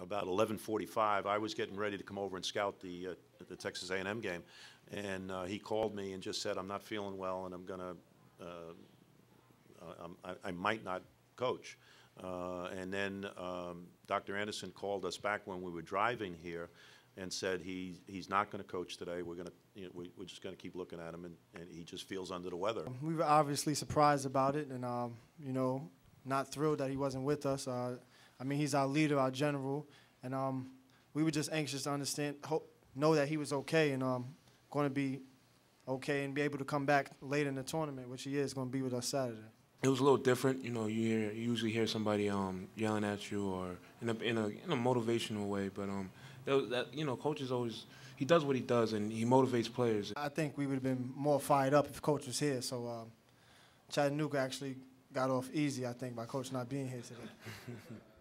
About 11:45, I was getting ready to come over and scout the uh, the Texas A&M game, and uh, he called me and just said, "I'm not feeling well, and I'm gonna, uh, uh, I'm- I, I might not coach." Uh, and then um, Dr. Anderson called us back when we were driving here, and said he he's not going to coach today. We're going to, you know, we, we're just going to keep looking at him, and, and he just feels under the weather. We were obviously surprised about it, and um, you know, not thrilled that he wasn't with us. Uh, I mean, he's our leader, our general, and um, we were just anxious to understand, hope, know that he was okay, and um, going to be okay, and be able to come back late in the tournament, which he is going to be with us Saturday. It was a little different, you know. You hear, you usually hear somebody um, yelling at you or in a, in a in a motivational way, but um, that, that you know, coach is always he does what he does and he motivates players. I think we would have been more fired up if Coach was here. So um, Chattanooga actually got off easy, I think, by Coach not being here today.